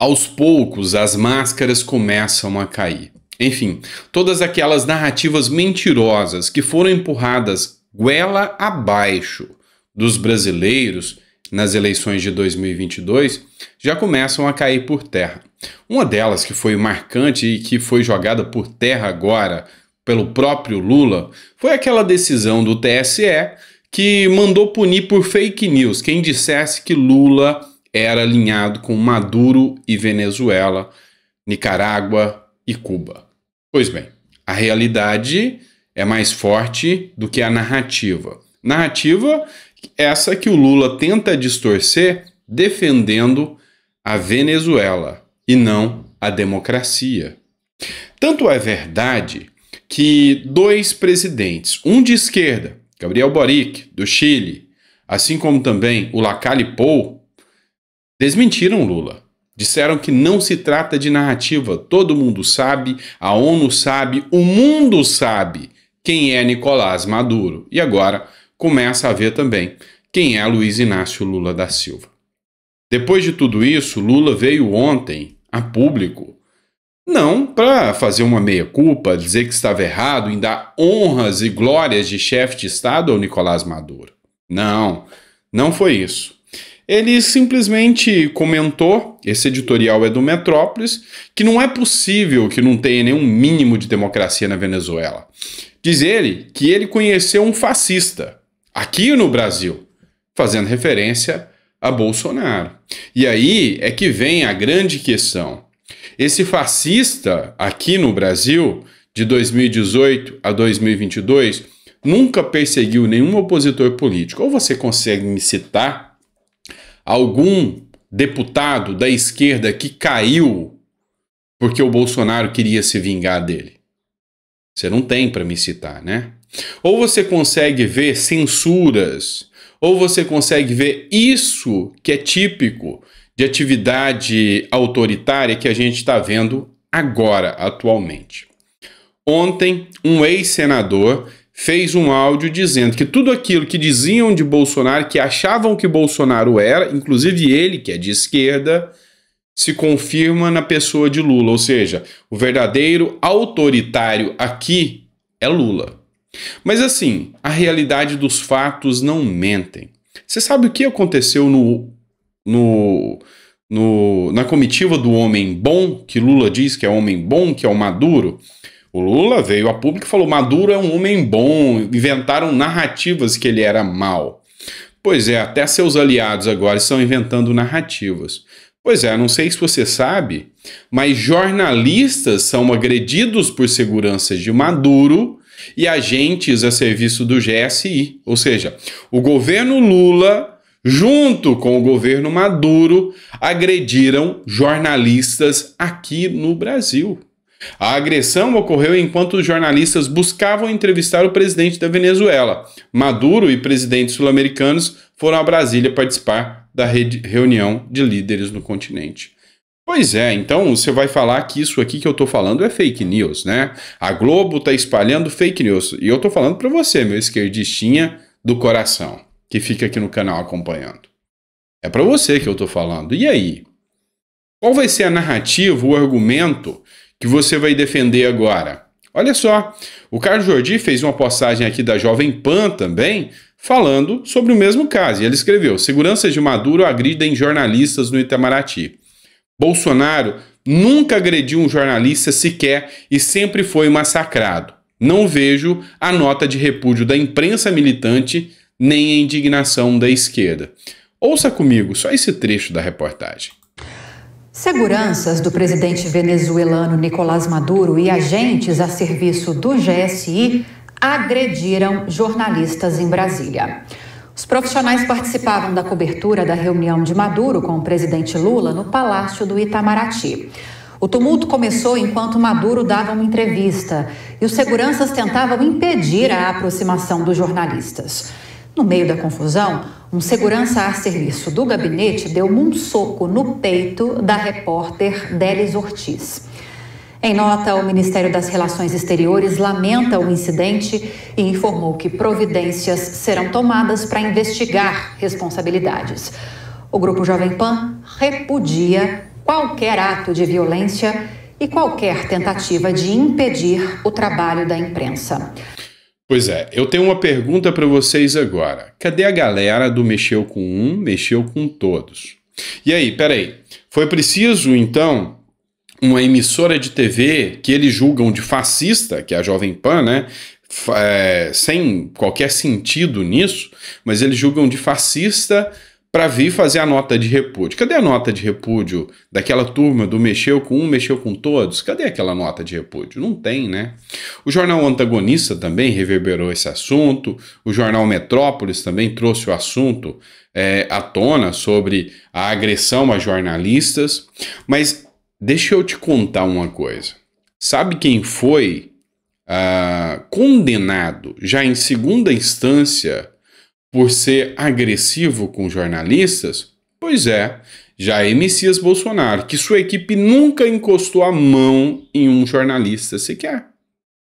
Aos poucos, as máscaras começam a cair. Enfim, todas aquelas narrativas mentirosas que foram empurradas goela abaixo dos brasileiros nas eleições de 2022 já começam a cair por terra. Uma delas que foi marcante e que foi jogada por terra agora pelo próprio Lula foi aquela decisão do TSE que mandou punir por fake news quem dissesse que Lula era alinhado com Maduro e Venezuela, Nicarágua e Cuba. Pois bem, a realidade é mais forte do que a narrativa. Narrativa essa que o Lula tenta distorcer defendendo a Venezuela e não a democracia. Tanto é verdade que dois presidentes, um de esquerda, Gabriel Boric, do Chile, assim como também o Lacalle Pou, desmentiram Lula. Disseram que não se trata de narrativa, todo mundo sabe, a ONU sabe, o mundo sabe quem é Nicolás Maduro. E agora começa a ver também quem é Luiz Inácio Lula da Silva. Depois de tudo isso, Lula veio ontem a público, não para fazer uma meia-culpa, dizer que estava errado em dar honras e glórias de chefe de Estado ao Nicolás Maduro. Não, não foi isso. Ele simplesmente comentou, esse editorial é do Metrópolis, que não é possível que não tenha nenhum mínimo de democracia na Venezuela. Diz ele que ele conheceu um fascista, aqui no Brasil, fazendo referência a Bolsonaro. E aí é que vem a grande questão. Esse fascista aqui no Brasil, de 2018 a 2022, nunca perseguiu nenhum opositor político. Ou você consegue me citar algum deputado da esquerda que caiu porque o Bolsonaro queria se vingar dele? Você não tem para me citar, né? Ou você consegue ver censuras ou você consegue ver isso que é típico de atividade autoritária que a gente está vendo agora, atualmente. Ontem, um ex-senador fez um áudio dizendo que tudo aquilo que diziam de Bolsonaro, que achavam que Bolsonaro era, inclusive ele, que é de esquerda, se confirma na pessoa de Lula. Ou seja, o verdadeiro autoritário aqui é Lula. Mas assim, a realidade dos fatos não mentem. Você sabe o que aconteceu no, no, no, na comitiva do homem bom, que Lula diz que é homem bom, que é o Maduro? O Lula veio a público e falou: Maduro é um homem bom, inventaram narrativas que ele era mal. Pois é, até seus aliados agora estão inventando narrativas. Pois é, não sei se você sabe, mas jornalistas são agredidos por seguranças de Maduro e agentes a serviço do GSI. Ou seja, o governo Lula, junto com o governo Maduro, agrediram jornalistas aqui no Brasil. A agressão ocorreu enquanto os jornalistas buscavam entrevistar o presidente da Venezuela. Maduro e presidentes sul-americanos foram a Brasília participar da reunião de líderes no continente. Pois é, então você vai falar que isso aqui que eu tô falando é fake news, né? A Globo tá espalhando fake news. E eu tô falando para você, meu esquerdistinha do coração, que fica aqui no canal acompanhando. É para você que eu tô falando. E aí? Qual vai ser a narrativa, o argumento que você vai defender agora? Olha só, o Carlos Jordi fez uma postagem aqui da Jovem Pan também, falando sobre o mesmo caso. E ele escreveu: Seguranças de Maduro agridem jornalistas no Itamaraty. Bolsonaro nunca agrediu um jornalista sequer e sempre foi massacrado. Não vejo a nota de repúdio da imprensa militante nem a indignação da esquerda. Ouça comigo só esse trecho da reportagem. Seguranças do presidente venezuelano Nicolás Maduro e agentes a serviço do GSI agrediram jornalistas em Brasília. Os profissionais participavam da cobertura da reunião de Maduro com o presidente Lula no Palácio do Itamaraty. O tumulto começou enquanto Maduro dava uma entrevista e os seguranças tentavam impedir a aproximação dos jornalistas. No meio da confusão, um segurança a serviço do gabinete deu um soco no peito da repórter Délis Ortiz. Em nota, o Ministério das Relações Exteriores lamenta o incidente e informou que providências serão tomadas para investigar responsabilidades. O Grupo Jovem Pan repudia qualquer ato de violência e qualquer tentativa de impedir o trabalho da imprensa. Pois é, eu tenho uma pergunta para vocês agora. Cadê a galera do mexeu com um, mexeu com todos? E aí, peraí, foi preciso então uma emissora de TV que eles julgam de fascista, que é a Jovem Pan, né? É, sem qualquer sentido nisso, mas eles julgam de fascista para vir fazer a nota de repúdio. Cadê a nota de repúdio daquela turma do mexeu com um, mexeu com todos? Cadê aquela nota de repúdio? Não tem, né? O jornal Antagonista também reverberou esse assunto, o jornal Metrópolis também trouxe o assunto é, à tona sobre a agressão a jornalistas, mas deixa eu te contar uma coisa. Sabe quem foi uh, condenado já em segunda instância por ser agressivo com jornalistas? Pois é, já é Messias Bolsonaro, que sua equipe nunca encostou a mão em um jornalista sequer.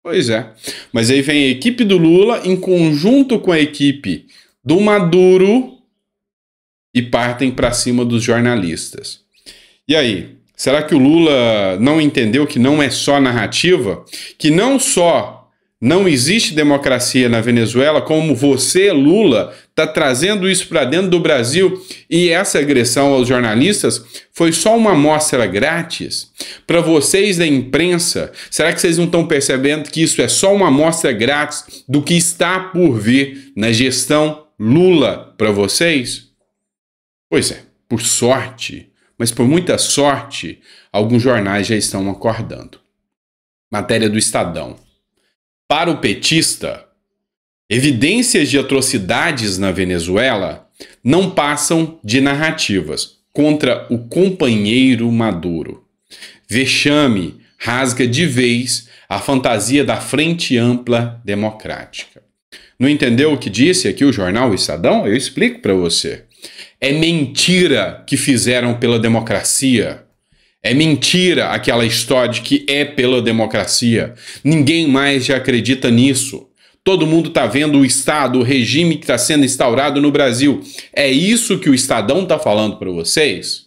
Pois é. Mas aí vem a equipe do Lula em conjunto com a equipe do Maduro e partem para cima dos jornalistas. E aí, será que o Lula não entendeu que não é só narrativa, que não só não existe democracia na Venezuela, como você, Lula, está trazendo isso para dentro do Brasil e essa agressão aos jornalistas foi só uma amostra grátis para vocês da imprensa. Será que vocês não estão percebendo que isso é só uma amostra grátis do que está por vir na gestão Lula para vocês? Pois é, por sorte, mas por muita sorte, alguns jornais já estão acordando. Matéria do Estadão. Para o petista, evidências de atrocidades na Venezuela não passam de narrativas contra o companheiro Maduro. Vexame rasga de vez a fantasia da Frente Ampla Democrática. Não entendeu o que disse aqui o jornal Estadão? Eu explico para você. É mentira que fizeram pela democracia. É mentira aquela história de que é pela democracia. Ninguém mais já acredita nisso. Todo mundo está vendo o Estado, o regime que está sendo instaurado no Brasil. É isso que o Estadão está falando para vocês?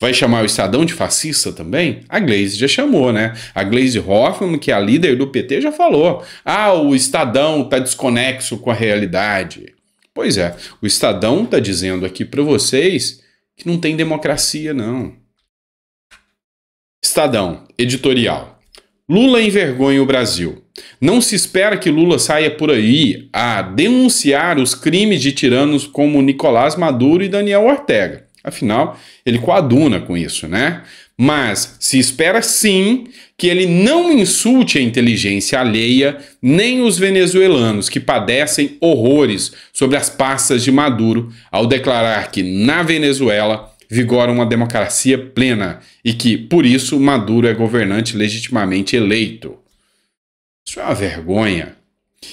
Vai chamar o Estadão de fascista também? A Glaze já chamou, né? A Glaze Hoffman, que é a líder do PT, já falou. Ah, o Estadão está desconexo com a realidade. Pois é, o Estadão está dizendo aqui para vocês que não tem democracia, não. Estadão, editorial. Lula envergonha o Brasil. Não se espera que Lula saia por aí a denunciar os crimes de tiranos como Nicolás Maduro e Daniel Ortega. Afinal, ele coaduna com isso, né? Mas se espera sim que ele não insulte a inteligência alheia nem os venezuelanos que padecem horrores sobre as passas de Maduro ao declarar que na Venezuela vigora uma democracia plena e que, por isso, Maduro é governante legitimamente eleito. Isso é uma vergonha.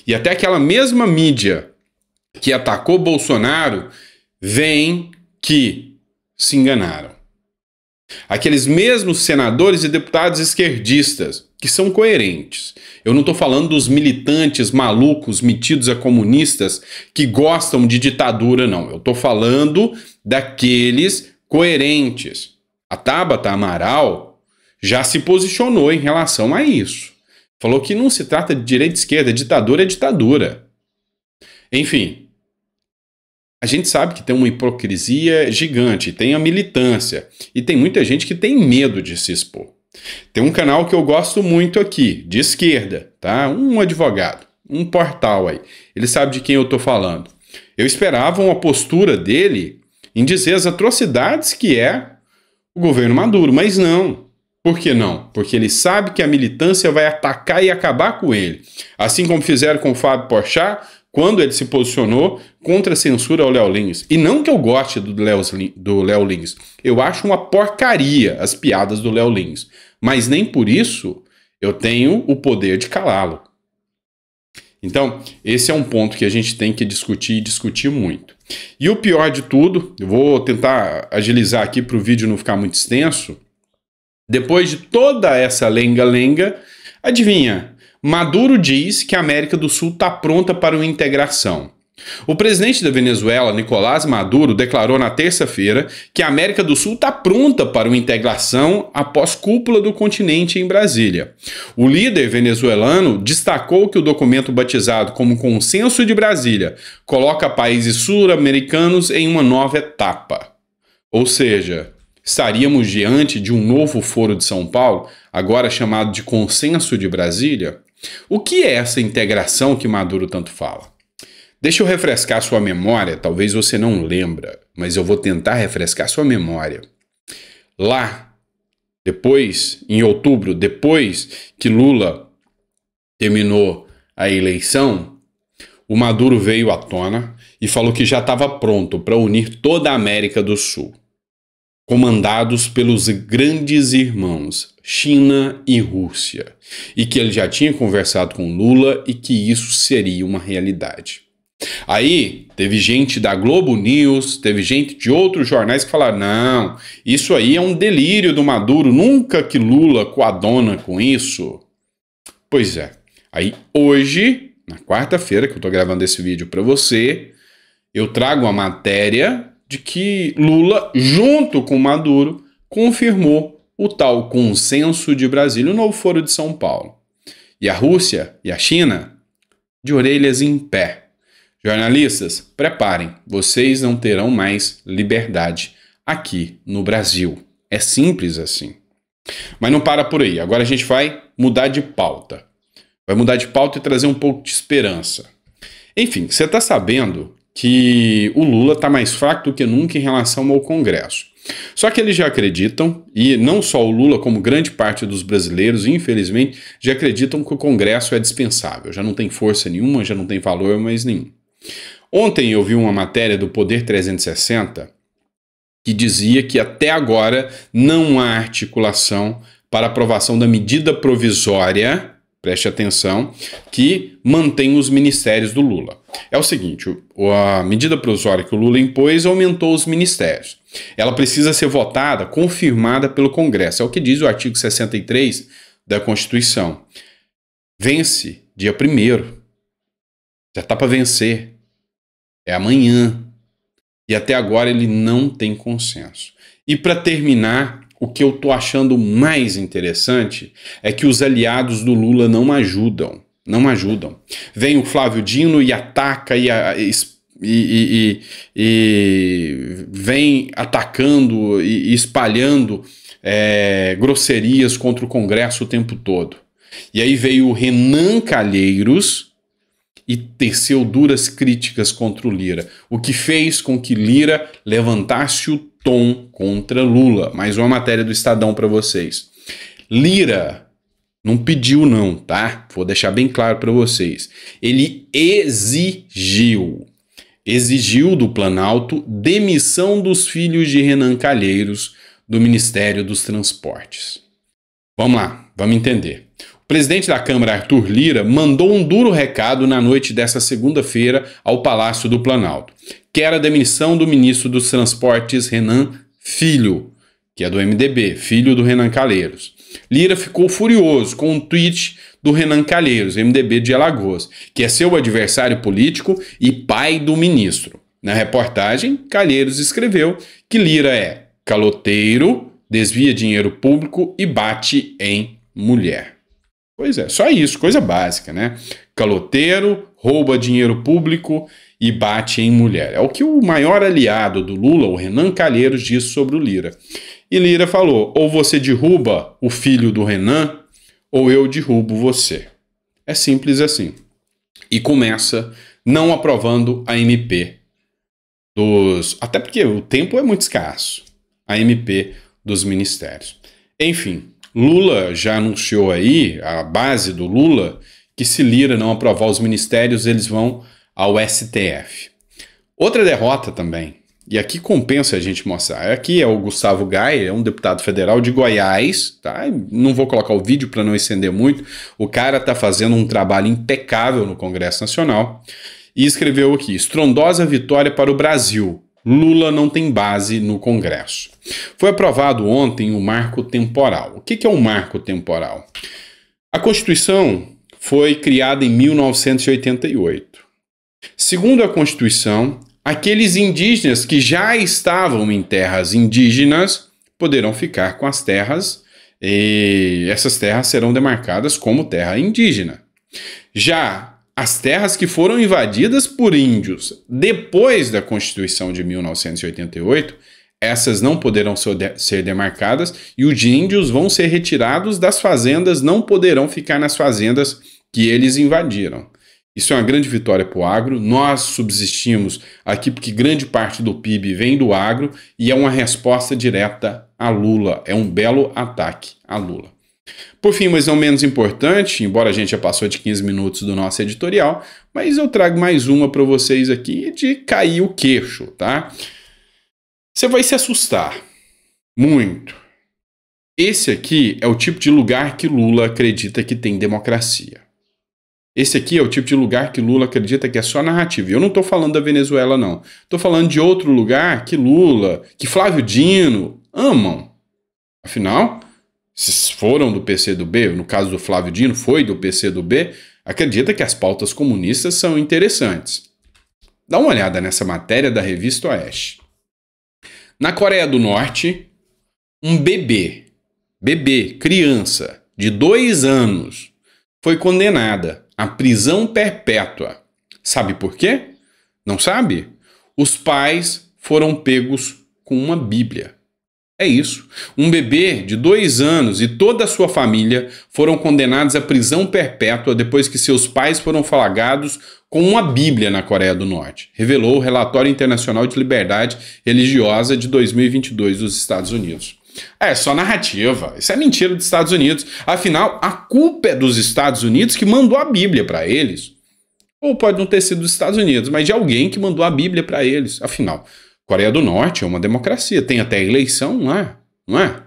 E até aquela mesma mídia que atacou Bolsonaro vem que se enganaram. Aqueles mesmos senadores e deputados esquerdistas que são coerentes. Eu não estou falando dos militantes malucos metidos a comunistas que gostam de ditadura, não. Eu estou falando daqueles coerentes. A Tabata Amaral já se posicionou em relação a isso. Falou que não se trata de direita e esquerda, ditadura é ditadura. Enfim, a gente sabe que tem uma hipocrisia gigante, tem a militância e tem muita gente que tem medo de se expor. Tem um canal que eu gosto muito aqui, de esquerda, tá? Um advogado, um portal aí. Ele sabe de quem eu tô falando. Eu esperava uma postura dele em dizer as atrocidades que é o governo Maduro, mas não. Por que não? Porque ele sabe que a militância vai atacar e acabar com ele. Assim como fizeram com o Fábio Porchat, quando ele se posicionou contra a censura ao Léo Lins. E não que eu goste do Léo, do Lins. Eu acho uma porcaria as piadas do Léo Lins. Mas nem por isso eu tenho o poder de calá-lo. Então, esse é um ponto que a gente tem que discutir e discutir muito. E o pior de tudo, eu vou tentar agilizar aqui para o vídeo não ficar muito extenso. Depois de toda essa lenga-lenga, adivinha? Maduro diz que a América do Sul está pronta para uma integração. O presidente da Venezuela, Nicolás Maduro, declarou na terça-feira que a América do Sul está pronta para uma integração após cúpula do continente em Brasília. O líder venezuelano destacou que o documento batizado como Consenso de Brasília coloca países sul-americanos em uma nova etapa. Ou seja, estaríamos diante de um novo Foro de São Paulo, agora chamado de Consenso de Brasília? O que é essa integração que Maduro tanto fala? Deixa eu refrescar sua memória, talvez você não lembra, mas eu vou tentar refrescar sua memória. Lá, depois, em outubro, depois que Lula terminou a eleição, o Maduro veio à tona e falou que já estava pronto para unir toda a América do Sul, comandados pelos grandes irmãos China e Rússia, e que ele já tinha conversado com Lula e que isso seria uma realidade. Aí teve gente da Globo News, teve gente de outros jornais que falaram: não, isso aí é um delírio do Maduro, nunca que Lula coadona com isso. Pois é. Aí hoje, na quarta-feira, que eu estou gravando esse vídeo para você, eu trago a matéria de que Lula, junto com Maduro, confirmou o tal consenso de Brasília, o novo foro de São Paulo. E a Rússia e a China de orelhas em pé Jornalistas, preparem, vocês não terão mais liberdade aqui no Brasil. É simples assim. Mas não para por aí. Agora a gente vai mudar de pauta. Vai mudar de pauta e trazer um pouco de esperança. Enfim, você está sabendo que o Lula está mais fraco do que nunca em relação ao Congresso. Só que eles já acreditam, e não só o Lula, como grande parte dos brasileiros, infelizmente, já acreditam que o Congresso é dispensável. Já não tem força nenhuma, já não tem valor mais nenhum. Ontem eu vi uma matéria do Poder 360 que dizia que até agora não há articulação para aprovação da medida provisória, preste atenção, que mantém os ministérios do Lula. É o seguinte: a medida provisória que o Lula impôs aumentou os ministérios. Ela precisa ser votada, confirmada pelo Congresso. É o que diz o artigo 63 da Constituição. Vence dia 1 já está para vencer. É amanhã. E até agora ele não tem consenso. E para terminar, o que eu estou achando mais interessante é que os aliados do Lula não ajudam. Não ajudam. Vem o Flávio Dino e ataca e, e, e, e vem atacando e espalhando é, grosserias contra o Congresso o tempo todo. E aí veio o Renan Calheiros e teceu duras críticas contra o Lira, o que fez com que Lira levantasse o tom contra Lula. Mais uma matéria do Estadão para vocês. Lira não pediu não, tá? Vou deixar bem claro para vocês. Ele exigiu, exigiu do Planalto demissão dos filhos de Renan Calheiros do Ministério dos Transportes. Vamos lá, vamos entender. O presidente da Câmara, Arthur Lira, mandou um duro recado na noite dessa segunda-feira ao Palácio do Planalto, que era a demissão do ministro dos Transportes, Renan Filho, que é do MDB, filho do Renan Calheiros. Lira ficou furioso com um tweet do Renan Calheiros, MDB de Alagoas, que é seu adversário político e pai do ministro. Na reportagem, Calheiros escreveu que Lira é caloteiro, desvia dinheiro público e bate em mulher. Pois é, só isso, coisa básica, né? Caloteiro, rouba dinheiro público e bate em mulher. É o que o maior aliado do Lula, o Renan Calheiros, disse sobre o Lira. E Lira falou: ou você derruba o filho do Renan, ou eu derrubo você. É simples assim. E começa não aprovando a MP dos. Até porque o tempo é muito escasso. A MP dos ministérios. Enfim, Lula já anunciou aí, a base do Lula, que se Lira não aprovar os ministérios, eles vão ao STF. Outra derrota também, e aqui compensa a gente mostrar. Aqui é o Gustavo Gai, é um deputado federal de Goiás, tá? Não vou colocar o vídeo para não estender muito. O cara está fazendo um trabalho impecável no Congresso Nacional e escreveu aqui: estrondosa vitória para o Brasil. Lula não tem base no Congresso. Foi aprovado ontem o marco temporal. O que é um marco temporal? A Constituição foi criada em 1988. Segundo a Constituição, aqueles indígenas que já estavam em terras indígenas poderão ficar com as terras e essas terras serão demarcadas como terra indígena. Já as terras que foram invadidas por índios depois da Constituição de 1988, essas não poderão ser demarcadas e os índios vão ser retirados das fazendas, não poderão ficar nas fazendas que eles invadiram. Isso é uma grande vitória para o agro. Nós subsistimos aqui porque grande parte do PIB vem do agro e é uma resposta direta a Lula. É um belo ataque a Lula. Por fim, mas não menos importante, embora a gente já passou de 15 minutos do nosso editorial, mas eu trago mais uma para vocês aqui de cair o queixo, tá? Você vai se assustar muito. Esse aqui é o tipo de lugar que Lula acredita que tem democracia. Esse aqui é o tipo de lugar que Lula acredita que é só narrativa. Eu não estou falando da Venezuela, não. Estou falando de outro lugar que Lula, que Flávio Dino amam. Afinal, se foram do PCdoB, no caso do Flávio Dino, foi do PCdoB, acredita que as pautas comunistas são interessantes. Dá uma olhada nessa matéria da revista Oeste. Na Coreia do Norte, um bebê, bebê, criança, de dois anos, foi condenada à prisão perpétua. Sabe por quê? Não sabe? Os pais foram pegos com uma Bíblia. É isso. Um bebê de dois anos e toda a sua família foram condenados à prisão perpétua depois que seus pais foram flagrados com uma Bíblia na Coreia do Norte, revelou o Relatório Internacional de Liberdade Religiosa de 2022 dos Estados Unidos. É só narrativa. Isso é mentira dos Estados Unidos. Afinal, a culpa é dos Estados Unidos que mandou a Bíblia para eles. Ou pode não ter sido dos Estados Unidos, mas de alguém que mandou a Bíblia para eles. Afinal, Coreia do Norte é uma democracia, tem até eleição, é? Não é?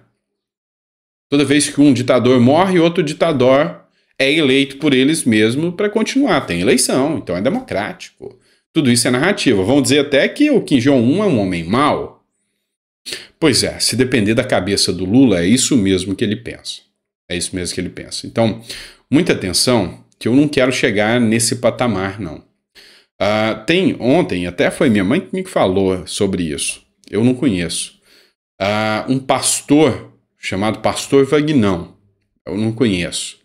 Toda vez que um ditador morre, outro ditador é eleito por eles mesmos para continuar. Tem eleição, então é democrático. Tudo isso é narrativa. Vão dizer até que o Kim Jong-un é um homem mau. Pois é, se depender da cabeça do Lula, é isso mesmo que ele pensa. É isso mesmo que ele pensa. Então, muita atenção, que eu não quero chegar nesse patamar, não. Uh, tem ontem, até foi minha mãe que me falou sobre isso. Eu não conheço. Uh, um pastor chamado Pastor Vagnão. Eu não conheço.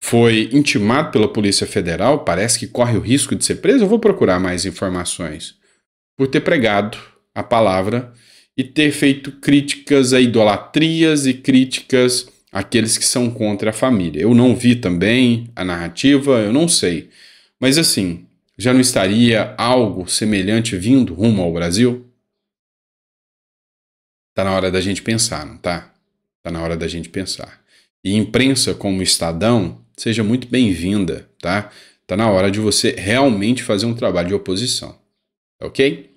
Foi intimado pela Polícia Federal, parece que corre o risco de ser preso. Eu vou procurar mais informações. Por ter pregado a palavra e ter feito críticas a idolatrias e críticas àqueles que são contra a família. Eu não vi também a narrativa, eu não sei. Mas assim, já não estaria algo semelhante vindo rumo ao Brasil? Tá na hora da gente pensar, não tá? Tá na hora da gente pensar. E imprensa como Estadão, seja muito bem-vinda, tá? Tá na hora de você realmente fazer um trabalho de oposição. Ok?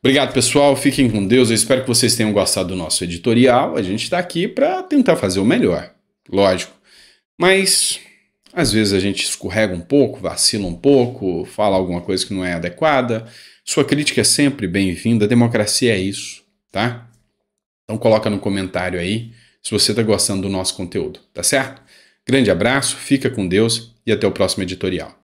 Obrigado, pessoal. Fiquem com Deus. Eu espero que vocês tenham gostado do nosso editorial. A gente está aqui para tentar fazer o melhor, lógico. Mas às vezes a gente escorrega um pouco, vacila um pouco, fala alguma coisa que não é adequada. Sua crítica é sempre bem-vinda. Democracia é isso, tá? Então coloca no comentário aí se você está gostando do nosso conteúdo, tá certo? Grande abraço, fica com Deus e até o próximo editorial.